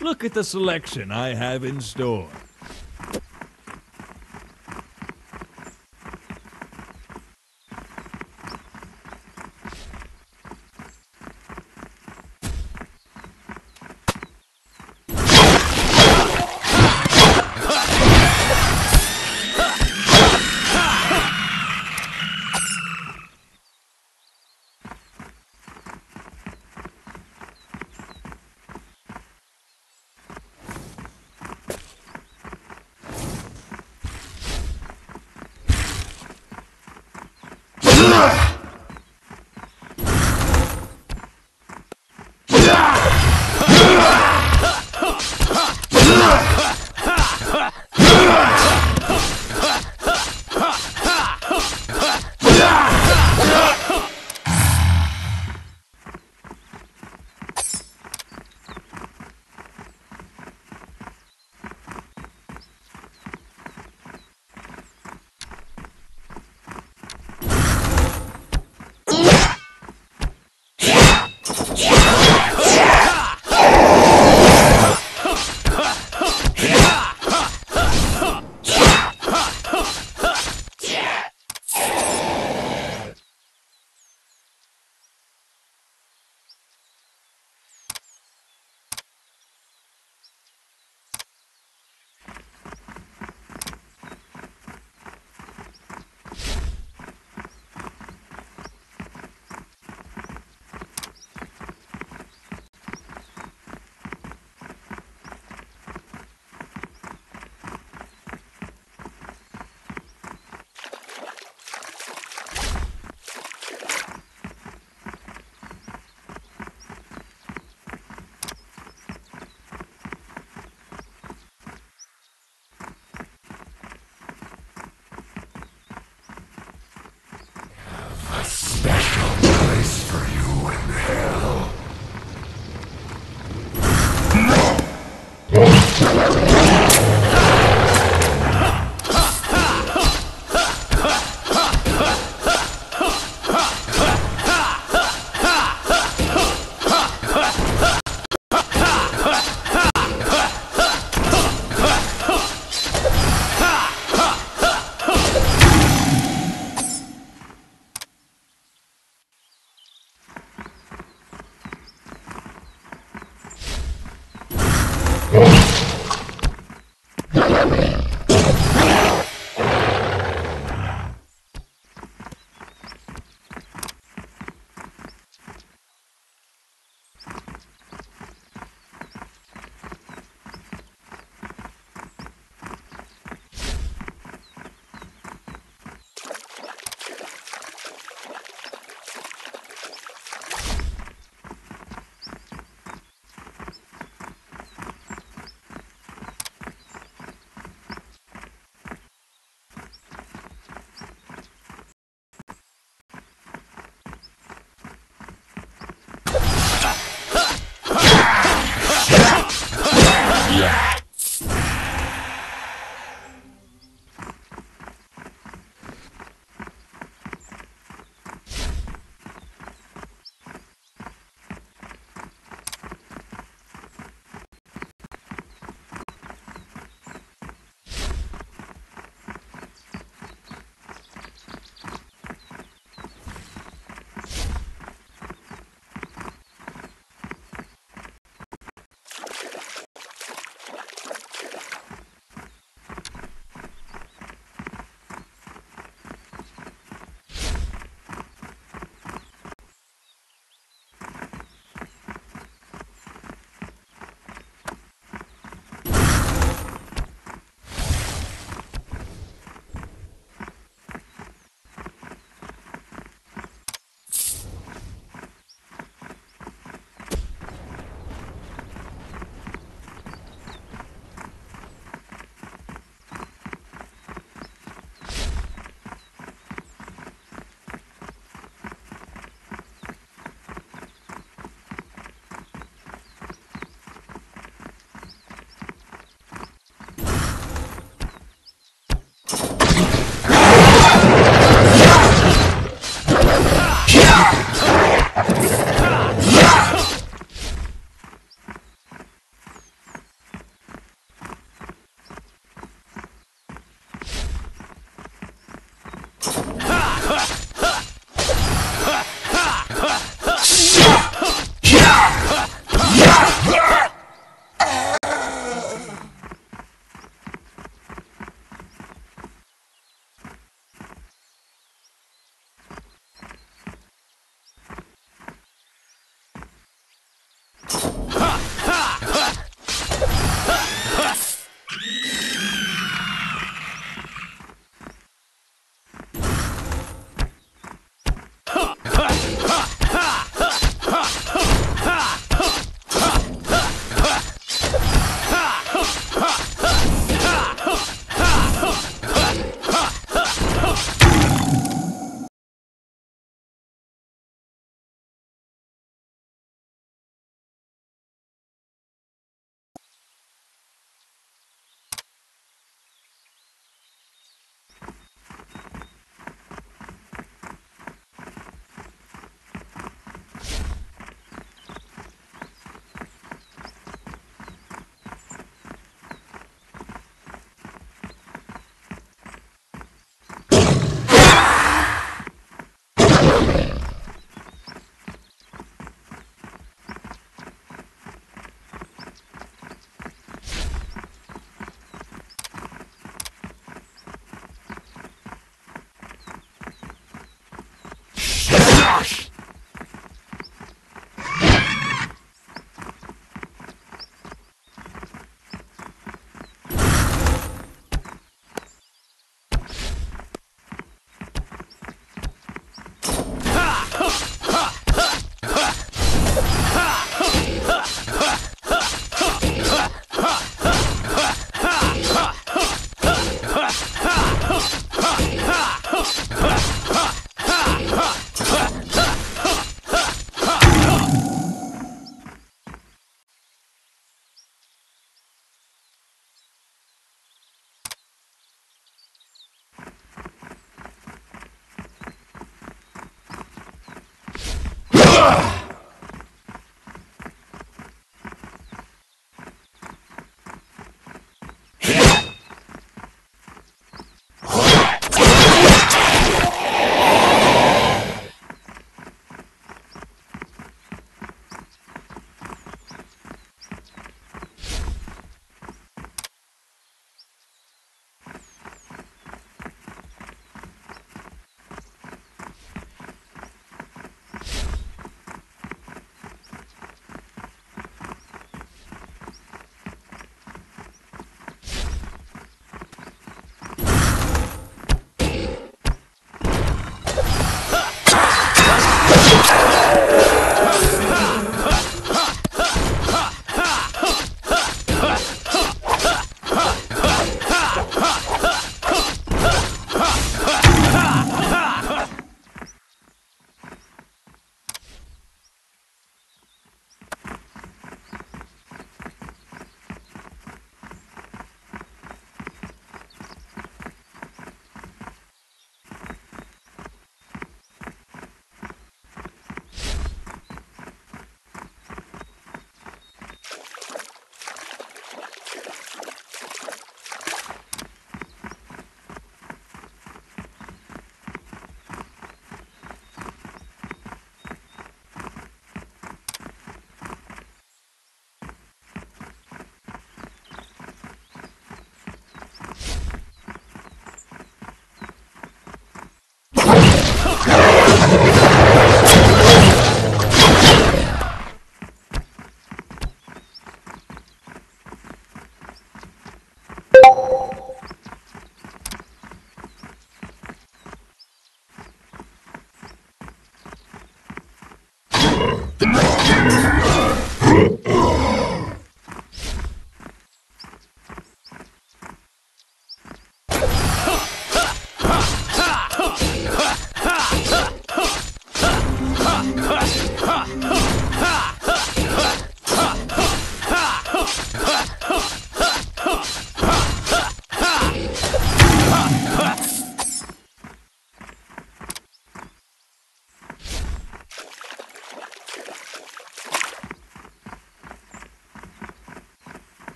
Look at the selection I have in store.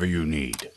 Whatever you need.